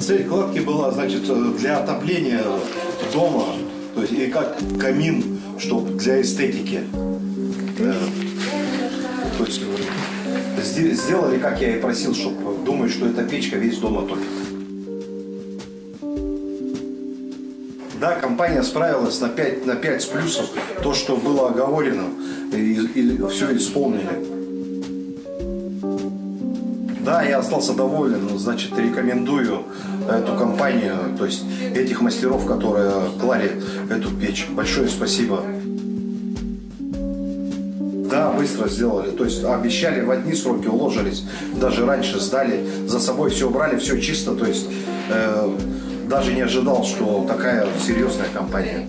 Цель кладки была, значит, для отопления дома, то есть и как камин, чтобы для эстетики. Э, То есть сде- сделали, как я и просил, чтобы думаю, что эта печка весь дом отопит. Да, компания справилась на 5, на 5 с плюсом. То, что было оговорено, и, и все исполнили. Да, я остался доволен, значит, рекомендую эту компанию, то есть этих мастеров, которые клали эту печь. Большое спасибо. Да, быстро сделали. То есть обещали в одни сроки, уложились. Даже раньше сдали, за собой все убрали, все чисто. То есть э, даже не ожидал, что такая серьезная компания.